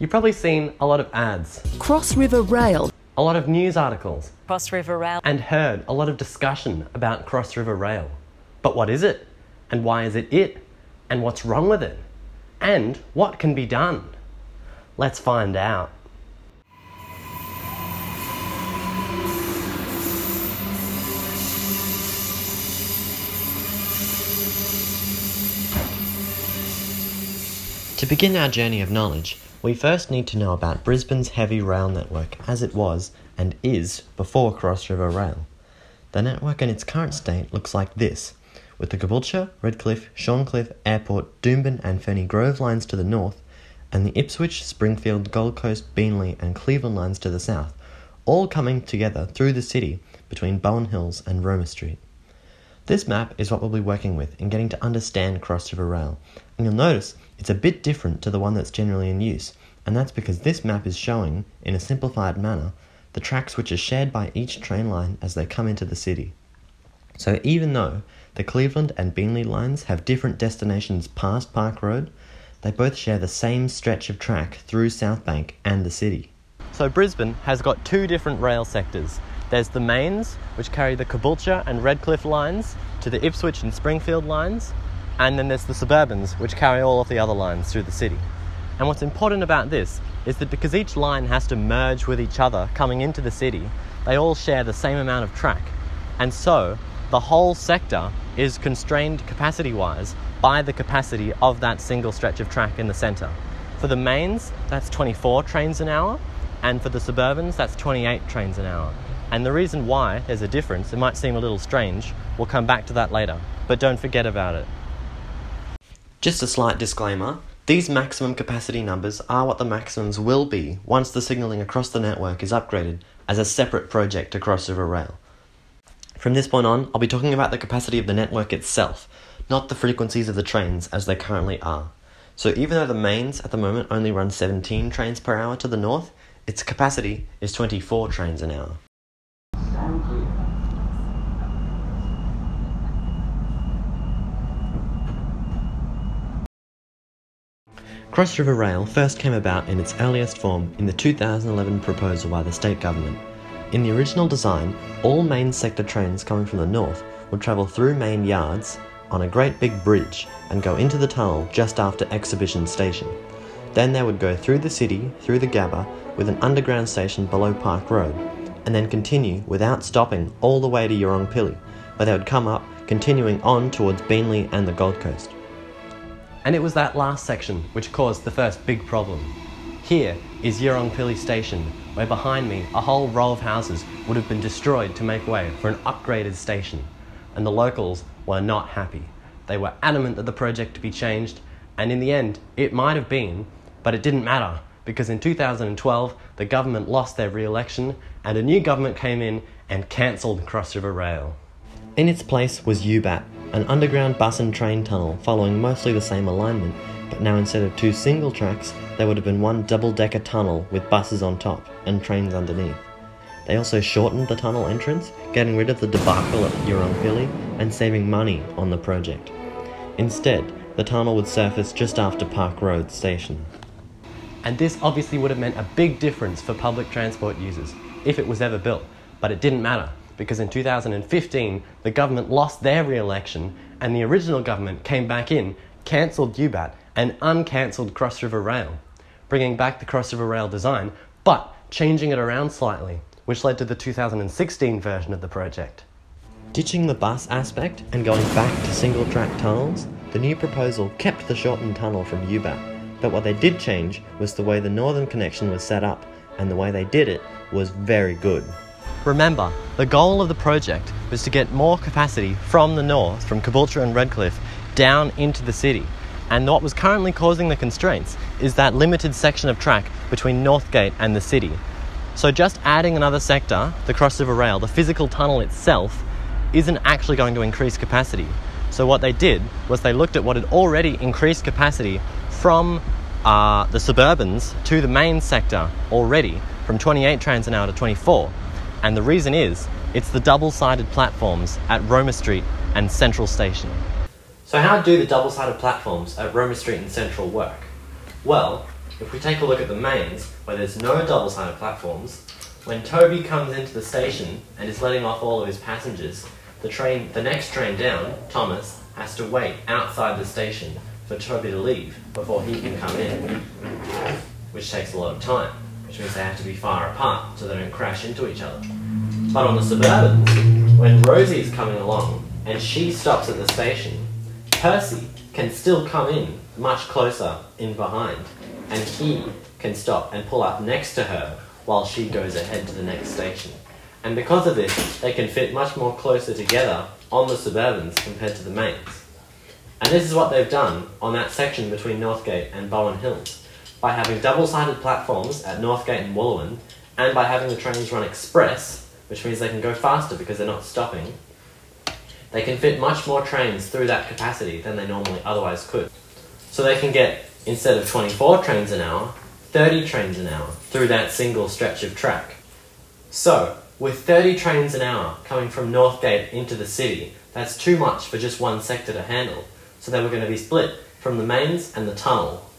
You've probably seen a lot of ads, Cross River Rail, a lot of news articles, Cross River Rail. and heard a lot of discussion about Cross River Rail. But what is it? And why is it it? And what's wrong with it? And what can be done? Let's find out. To begin our journey of knowledge, we first need to know about Brisbane's heavy rail network as it was and is before Cross River Rail. The network in its current state looks like this, with the Caboolture, Redcliffe, Shorncliffe, Airport, Doomben, and Ferny Grove lines to the north, and the Ipswich, Springfield, Gold Coast, Beenleigh, and Cleveland lines to the south, all coming together through the city between Bowen Hills and Roma Street. This map is what we'll be working with in getting to understand Cross River Rail, and you'll notice it's a bit different to the one that's generally in use, and that's because this map is showing, in a simplified manner, the tracks which are shared by each train line as they come into the city. So even though the Cleveland and Beenleigh lines have different destinations past Park Road, they both share the same stretch of track through South Bank and the city. So Brisbane has got two different rail sectors. There's the mains, which carry the Caboolture and Redcliffe lines to the Ipswich and Springfield lines, and then there's the suburbans, which carry all of the other lines through the city. And what's important about this is that because each line has to merge with each other coming into the city, they all share the same amount of track. And so the whole sector is constrained capacity wise by the capacity of that single stretch of track in the centre. For the mains, that's 24 trains an hour, and for the suburbans, that's 28 trains an hour. And the reason why there's a difference, it might seem a little strange, we'll come back to that later, but don't forget about it. Just a slight disclaimer these maximum capacity numbers are what the maximums will be once the signalling across the network is upgraded as a separate project to Cross River Rail. From this point on, I'll be talking about the capacity of the network itself, not the frequencies of the trains as they currently are. So even though the mains at the moment only run 17 trains per hour to the north, its capacity is 24 trains an hour. Cross River Rail first came about in its earliest form in the 2011 proposal by the state government. In the original design, all main sector trains coming from the north would travel through Mayne yards on a great big bridge and go into the tunnel just after Exhibition Station. Then they would go through the city, through the Gabba, with an underground station below Park Road, and then continue without stopping all the way to Yeerongpilly, where they would come up, continuing on towards Beenleigh and the Gold Coast. And it was that last section which caused the first big problem. Here is Yeerongpilly Station, where behind me a whole row of houses would have been destroyed to make way for an upgraded station, and the locals were not happy. They were adamant that the project be changed, and in the end, it might have been, but it didn't matter because in 2012 the government lost their re election and a new government came in and cancelled Cross River Rail. In its place was UBAT, an underground bus and train tunnel following mostly the same alignment, but now instead of two single tracks, there would have been one double decker tunnel with buses on top and trains underneath. They also shortened the tunnel entrance, getting rid of the debacle at Yeerongpilly and saving money on the project. Instead, the tunnel would surface just after Park Road station. And this obviously would have meant a big difference for public transport users if it was ever built, but it didn't matter because in 2015 the government lost their re election and the original government came back in, cancelled UBAT, and uncancelled Cross River Rail, bringing back the Cross River Rail design but changing it around slightly, which led to the 2016 version of the project. Ditching the bus aspect and going back to single track tunnels, the new proposal kept the shortened tunnel from UBAT, but what they did change was the way the northern connection was set up, and the way they did it was very good. Remember, the goal of the project was to get more capacity from the north, from Caboolture and Redcliffe, down into the city. And what was currently causing the constraints is that limited section of track between Northgate and the city. So just adding another sector, the Cross River Rail, the physical tunnel itself, isn't actually going to increase capacity. So what they did was they looked at what had already increased capacity from uh, the suburbans to the main sector already, from 28 trains an hour to 24. And the reason is, it's the double-sided platforms at Roma Street and Central Station. So how do the double-sided platforms at Roma Street and Central work? Well, if we take a look at the mains, where there's no double-sided platforms, when Toby comes into the station and is letting off all of his passengers, the train, the next train down, Thomas, has to wait outside the station for Toby to leave before he can come in, which takes a lot of time, which means they have to be far apart so they don't crash into each other. But on the Suburban, when Rosie is coming along and she stops at the station, Percy can still come in much closer in behind, and he can stop and pull up next to her while she goes ahead to the next station. And because of this, they can fit much more closer together on the Suburbans compared to the mains. And this is what they've done on that section between Northgate and Bowen Hills, by having double-sided platforms at Northgate and Wooloowin, and by having the trains run express, which means they can go faster because they're not stopping, they can fit much more trains through that capacity than they normally otherwise could. So they can get, instead of 24 trains an hour, 30 trains an hour through that single stretch of track. So, with 30 trains an hour coming from Northgate into the city, that's too much for just one sector to handle. So they were going to be split from the mains and the tunnel,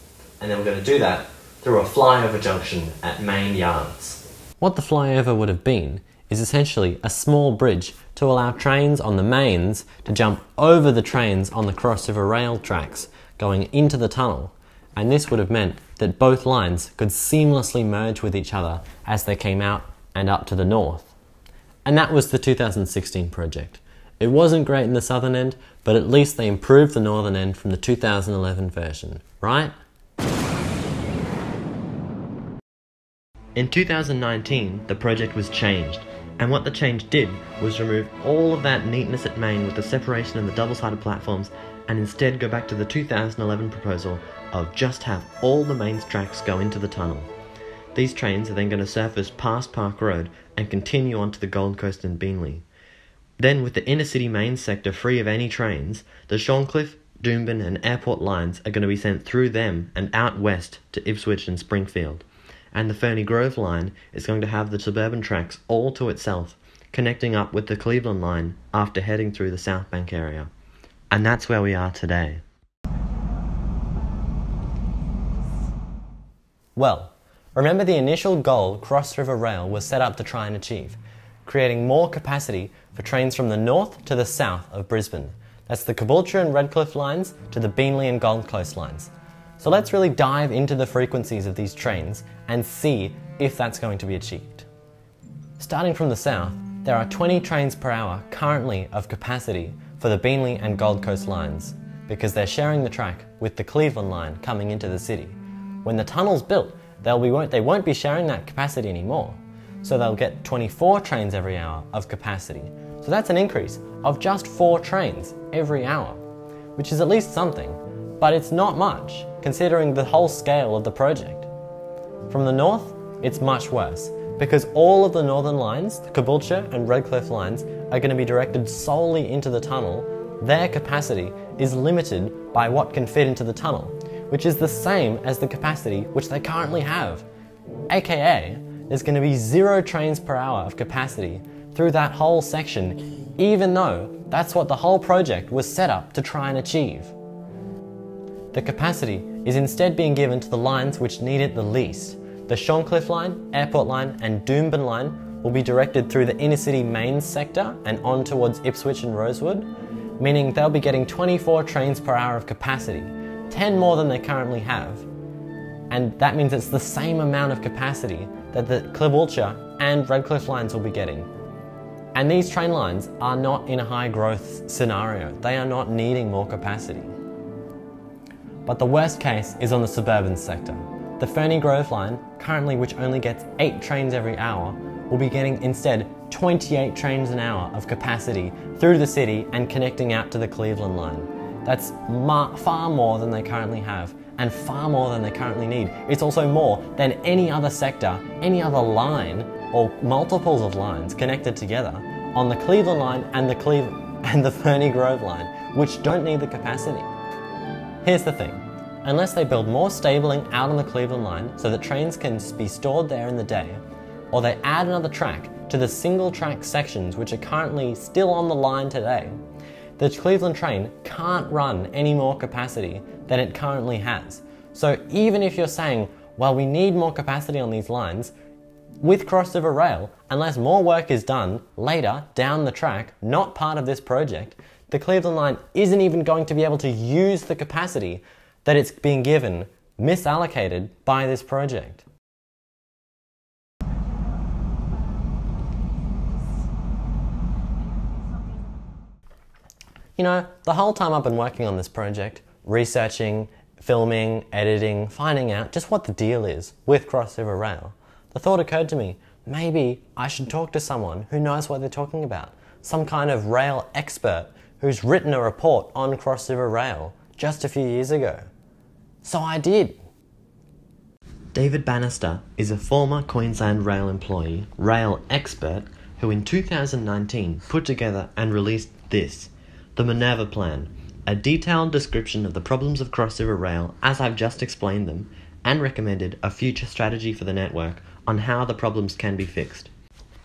and were going to do that through a flyover junction at Mayne yards. What the flyover would have been is essentially a small bridge to allow trains on the mains to jump over the trains on the Cross River rail tracks going into the tunnel, and this would have meant that both lines could seamlessly merge with each other as they came out and up to the north. And that was the 2016 project. It wasn't great in the southern end, but at least they improved the northern end from the 2011 version, right? In 2019, the project was changed, and what the change did was remove all of that neatness at Mayne with the separation of the double-sided platforms and instead go back to the 2011 proposal of just have all the main tracks go into the tunnel. These trains are then going to surface past Park Road and continue on to the Gold Coast and Beenleigh. Then, with the inner city main sector free of any trains, the Shorncliffe, Doomben, and Airport lines are going to be sent through them and out west to Ipswich and Springfield. And the Ferny Grove line is going to have the suburban tracks all to itself, connecting up with the Cleveland line after heading through the South Bank area. And that's where we are today. Well, remember the initial goal Cross River Rail was set up to try and achieve creating more capacity for trains from the north to the south of Brisbane. That's the Caboolture and Redcliffe lines to the Beenleigh and Gold Coast lines. So let's really dive into the frequencies of these trains and see if that's going to be achieved. Starting from the south, there are 20 trains per hour currently of capacity for the Beenleigh and Gold Coast lines because they're sharing the track with the Cleveland line coming into the city. When the tunnel's built, they'll be, they won't be sharing that capacity anymore. So they'll get 24 trains every hour of capacity. So that's an increase of just four trains every hour, which is at least something, but it's not much considering the whole scale of the project. From the north, it's much worse because all of the northern lines, the Caboolture and Redcliffe lines, are going to be directed solely into the tunnel. Their capacity is limited by what can fit into the tunnel, which is the same as the capacity which they currently have. AKA, there's going to be zero trains per hour of capacity through that whole section, even though that's what the whole project was set up to try and achieve. The capacity is instead being given to the lines which need it the least. The Shorncliffe line, Airport line, and Doomben line will be directed through the inner city main sector and on towards Ipswich and Rosewood, meaning they'll be getting 24 trains per hour of capacity, 10 more than they currently have. And that means it's the same amount of capacity that the Caboolture and Redcliffe lines will be getting. And these train lines are not in a high growth scenario. They are not needing more capacity. But the worst case is on the suburban sector. The Ferny Grove line, currently which only gets 8 trains every hour, will be getting instead 28 trains an hour of capacity through the city and connecting out to the Cleveland line. That's far more than they currently have and far more than they currently need. It's also more than any other sector, any other line, or multiples of lines connected together on the Cleveland line and the Cleve and the Ferny Grove line, which don't need the capacity. Here's the thing. Unless they build more stabling out on the Cleveland line so that trains can be stored there in the day, or they add another track to the single track sections which are currently still on the line today, the Cleveland train can't run any more capacity than it currently has. So even if you're saying, while we need more capacity on these lines, with Cross River Rail, unless more work is done later down the track, not part of this project, the Cleveland line isn't even going to be able to use the capacity that it's being given, misallocated by this project. You know, the whole time I've been working on this project, researching, filming, editing, finding out just what the deal is with Cross River Rail, the thought occurred to me maybe I should talk to someone who knows what they're talking about, some kind of rail expert who's written a report on Cross River Rail just a few years ago. So I did. David Bannister is a former Queensland Rail employee, rail expert, who in 2019 put together and released this the Minerva Plan, a detailed description of the problems of Cross River Rail as I've just explained them, and recommended a future strategy for the network on how the problems can be fixed.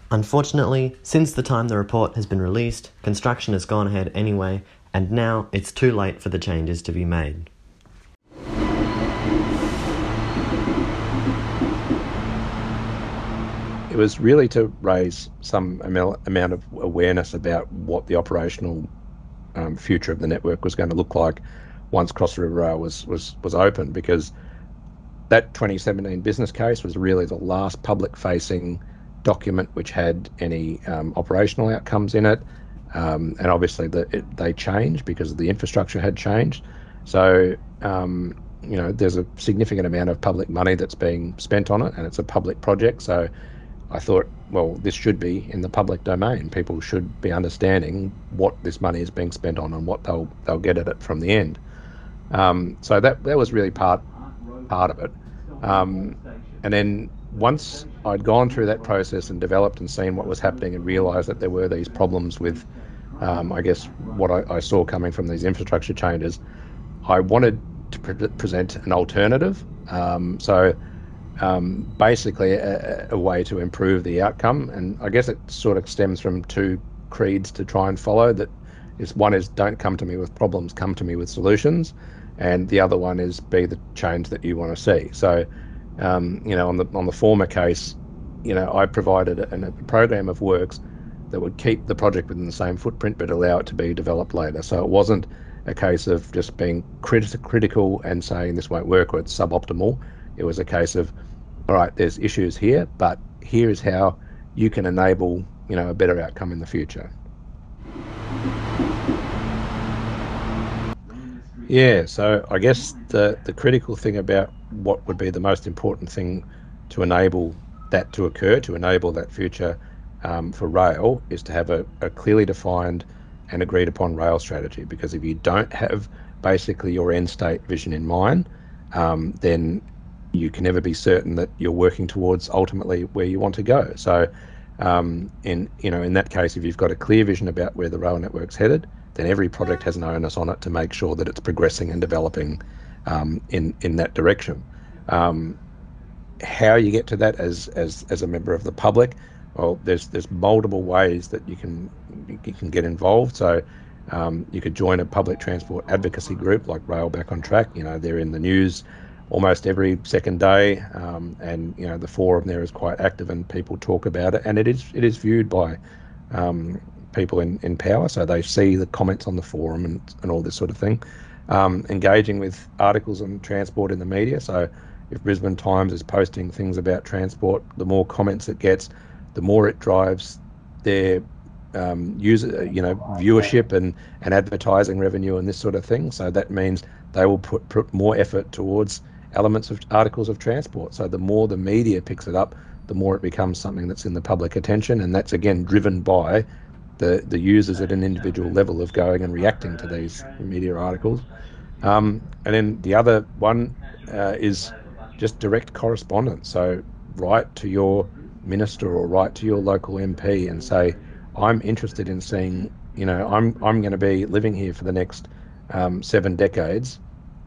Unfortunately, since the time the report has been released, construction has gone ahead anyway, and now it's too late for the changes to be made. It was really to raise some amount of awareness about what the operational um, future of the network was going to look like once Cross River Rail was was was open, because that 2017 business case was really the last public-facing document which had any um, operational outcomes in it, um, and obviously the, it, they changed because the infrastructure had changed. So um, you know, there's a significant amount of public money that's being spent on it, and it's a public project. So I thought, well, this should be in the public domain. People should be understanding what this money is being spent on and what they'll they'll get at it from the end. Um, so that that was really part part of it. Um, and then once I'd gone through that process and developed and seen what was happening and realised that there were these problems with, um, I guess, what I, I, saw coming from these infrastructure changes, I wanted to pre- present an alternative. Um, so um, basically a, a, way to improve the outcome. And I guess it sort of stems from two creeds to try and follow. That is one is don't come to me with problems, come to me with solutions, and the other one is be the change that you want to see. So, um, you know, on the on the former case, you know, I provided a, a program of works that would keep the project within the same footprint but allow it to be developed later. So it wasn't a case of just being crit- critical and saying this won't work or it's suboptimal. It was a case of all right, there's issues here, but here is how you can enable, you know, a better outcome in the future. Yeah, so I guess the the critical thing about what would be the most important thing to enable that to occur, to enable that future um, for rail, is to have a, a clearly defined and agreed upon rail strategy. Because if you don't have basically your end state vision in mind, um, then you can never be certain that you're working towards ultimately where you want to go. So, um, in you know, in that case, if you've got a clear vision about where the rail network's headed, then every project has an onus on it to make sure that it's progressing and developing um, in in that direction. Um, how you get to that as as as a member of the public, well, there's there's multiple ways that you can you can get involved. So. Um, you could join a public transport advocacy group like Rail Back on Track. You know, they're in the news almost every second day, um, and you know the forum there is quite active, and people talk about it, and it is it is viewed by um, people in, in power, so they see the comments on the forum and, and all this sort of thing. Um, engaging with articles on transport in the media, so if Brisbane Times is posting things about transport, the more comments it gets, the more it drives their um, user, you know, viewership and, and advertising revenue and this sort of thing. So that means they will put, put more effort towards elements of articles of transport. So the more the media picks it up, the more it becomes something that's in the public attention, and that's again driven by the the users at an individual level of going and reacting to these media articles. Um, and then the other one uh, is just direct correspondence. So write to your minister or write to your local MP and say, I'm interested in seeing, you know, I'm I'm going to be living here for the next um, seven decades.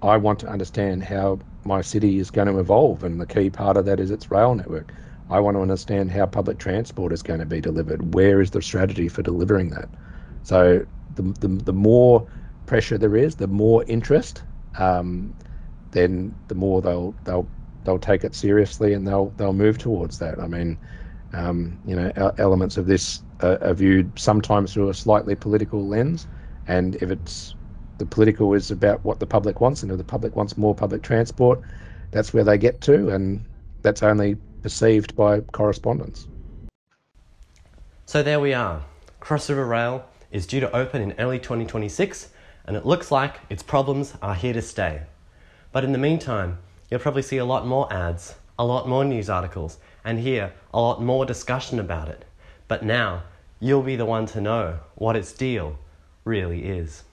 I want to understand how my city is going to evolve, and the key part of that is its rail network. I want to understand how public transport is going to be delivered. Where is the strategy for delivering that? So the the, the more pressure there is, the more interest, um, then the more they'll they'll they'll take it seriously and they'll they'll move towards that. I mean, um, you know, elements of this are, are viewed sometimes through a slightly political lens, and if it's the political is about what the public wants, and if the public wants more public transport, that's where they get to, and that's only perceived by correspondence. So there we are. Cross River Rail is due to open in early 2026, and it looks like its problems are here to stay. But in the meantime, you'll probably see a lot more ads, a lot more news articles, and hear a lot more discussion about it. But now, you'll be the one to know what its deal really is.